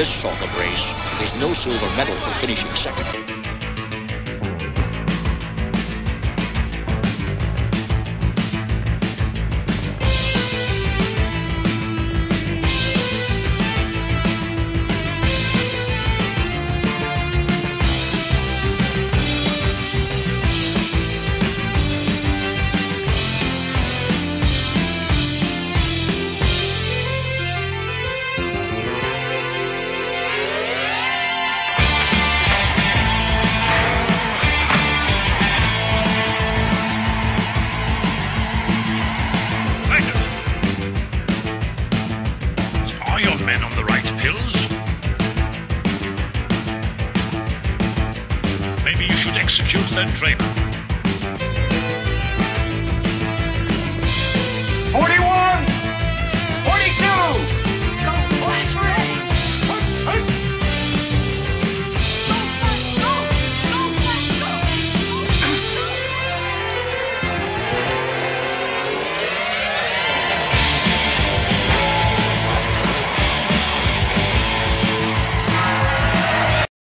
this sort of race, there's no silver medal for finishing second. Men on the right pills? Maybe you should execute their trainer.